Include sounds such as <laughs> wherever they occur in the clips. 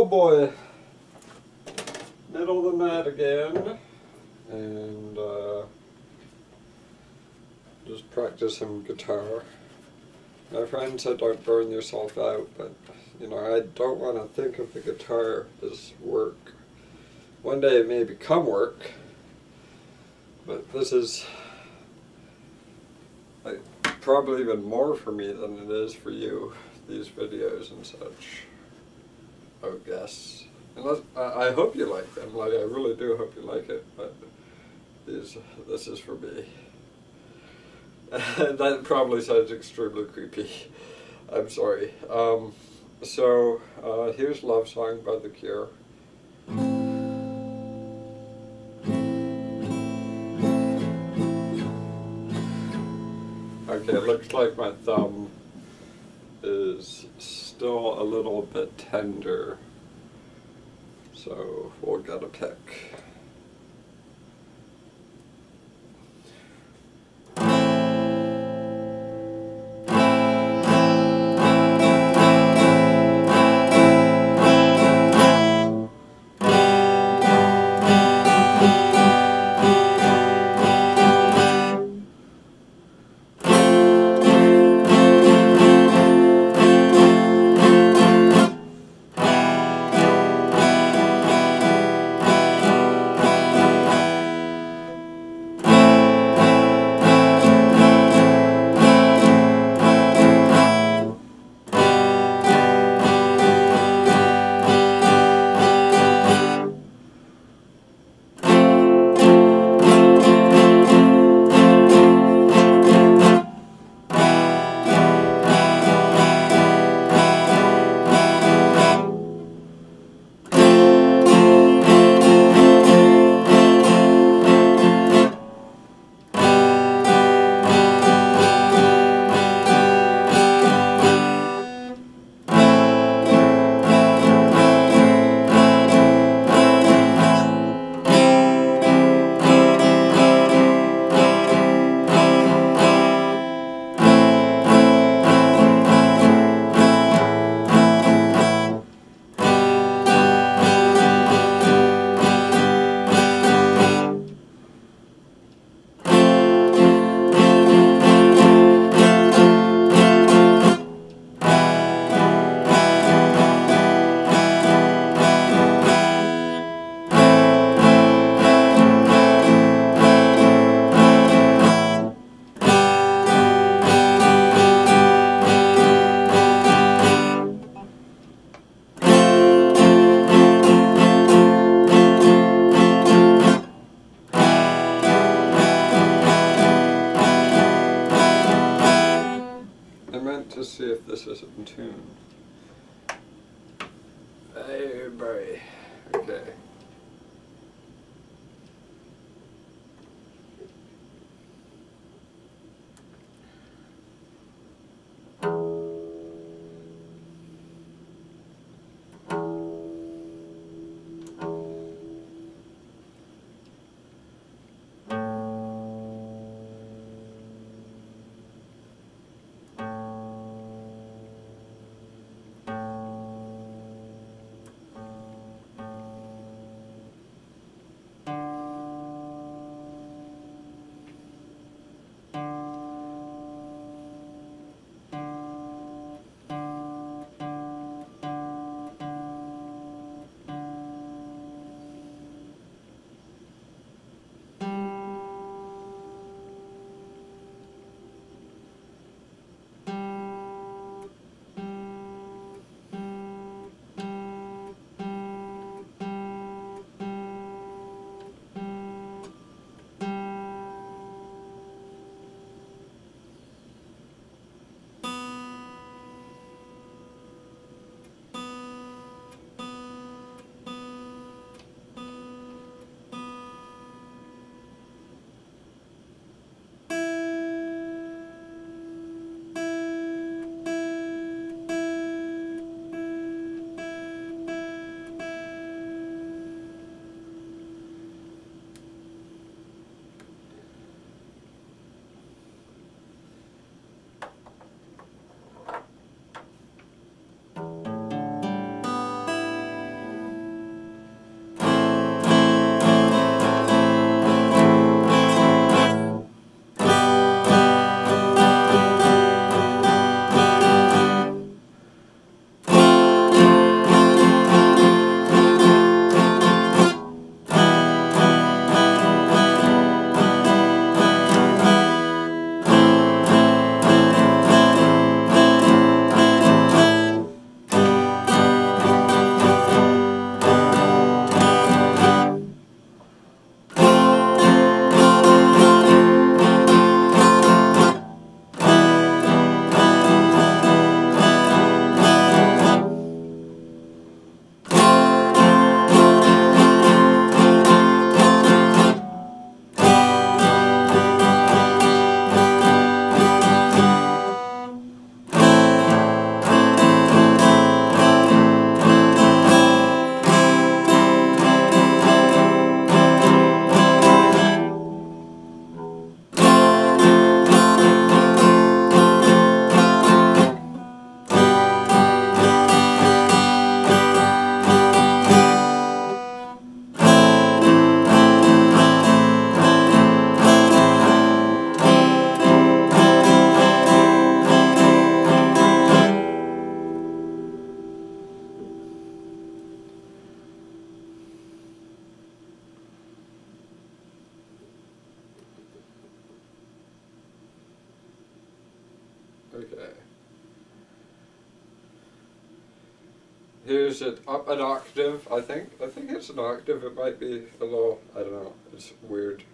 Oh boy. Middle of the night again. And uh, just practice some guitar. My friend said don't burn yourself out, but you know, I don't want to think of the guitar as work. One day it may become work, but this is like, probably even more for me than it is for you, these videos and such. I would guess. I, I hope you like them, like I really do hope you like it, but these, this is for me. <laughs> that probably sounds extremely creepy. I'm sorry. Um, so, uh, here's Love Song by The Cure. Okay, it looks like my thumb is still a little bit tender, so we'll get a pick. Here's it up an octave, I think. I think it's an octave. It might be a little, I don't know. It's weird.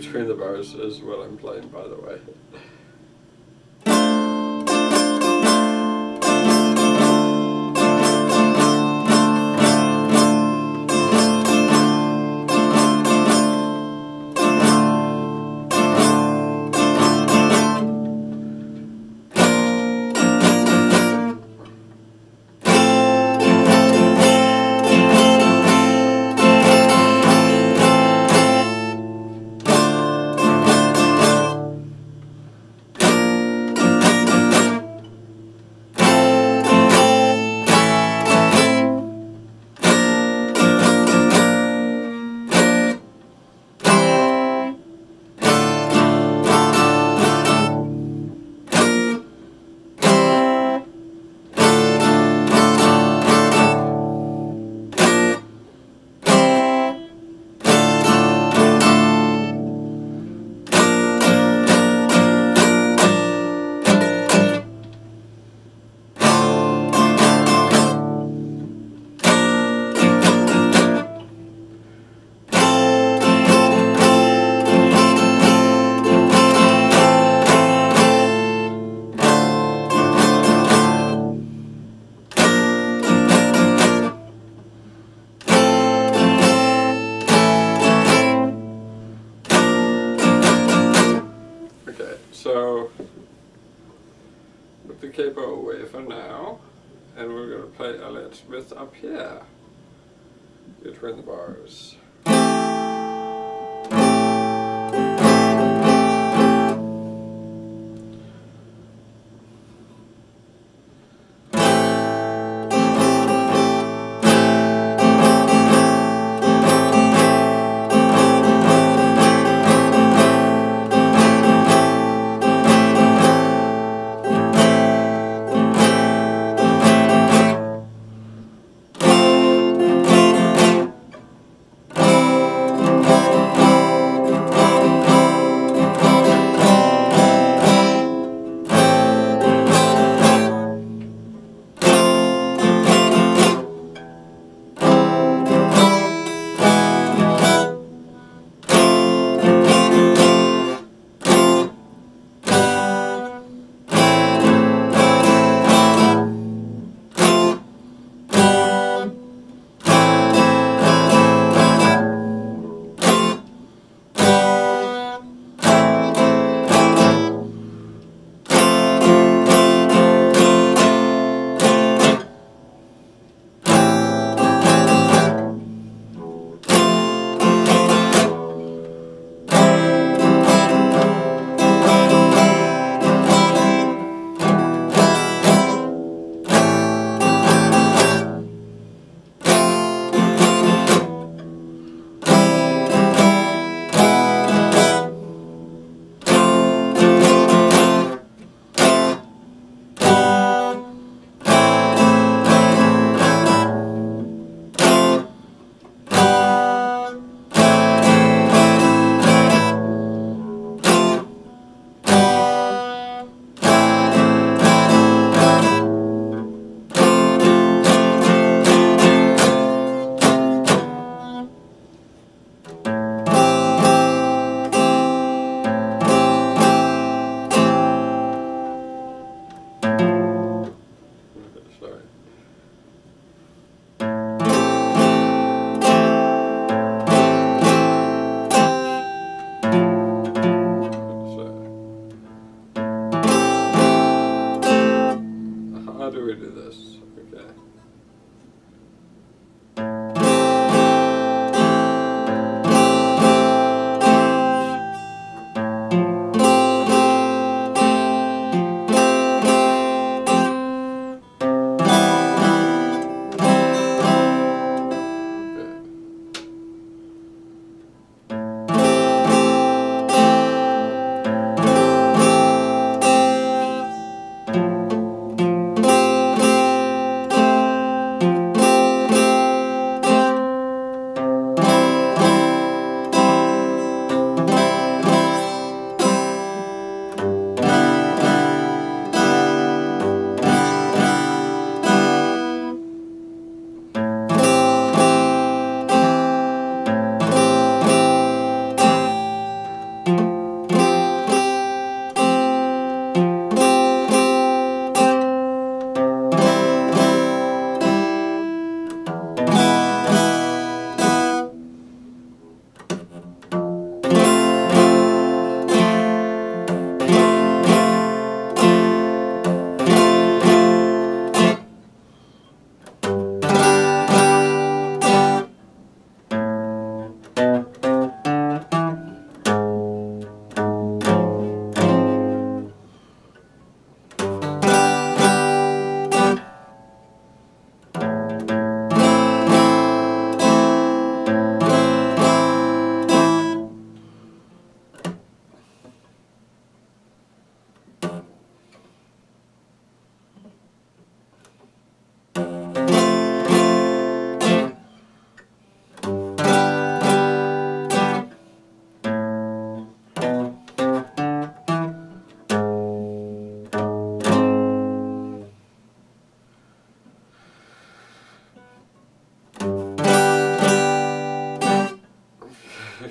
Between the bars is what I'm playing by the way.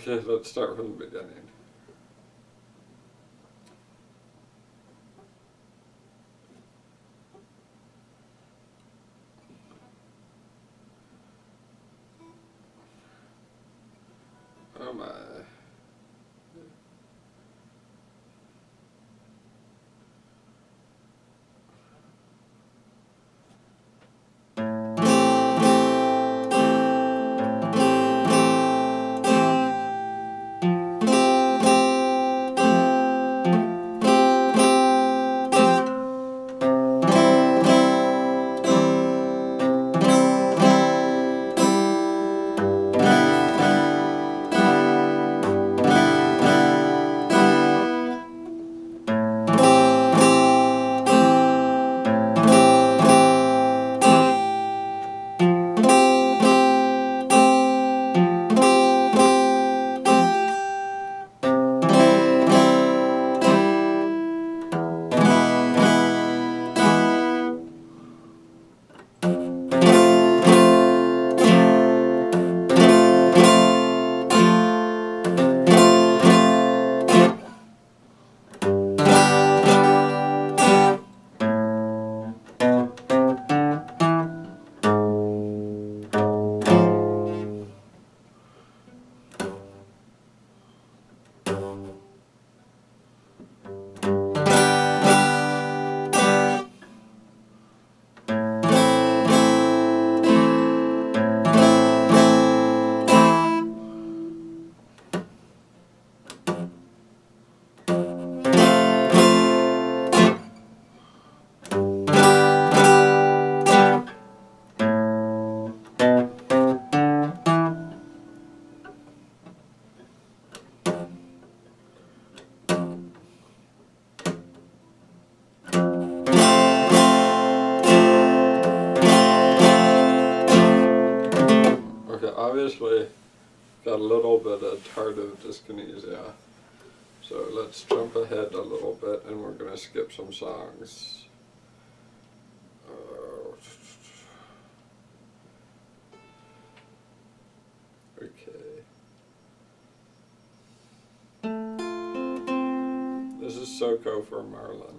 Okay, let's start from the beginning. Oh my. Obviously got a little bit of tardive dyskinesia. So let's jump ahead a little bit and we're going to skip some songs. Uh, okay. This is Soko for Marlin.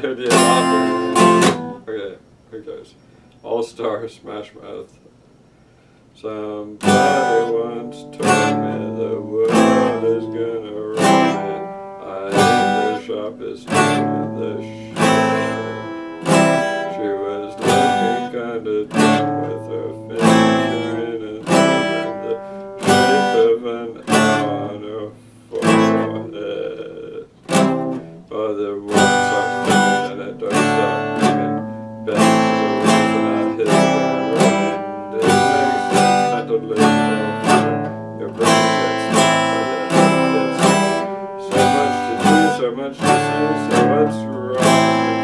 who the author. Okay, Here goes? All Star Smash Mouth. Somebody once told me the world is gonna ruin it. I am the sharpest in the shit. She was looking kinda so much hustle, so much wrong.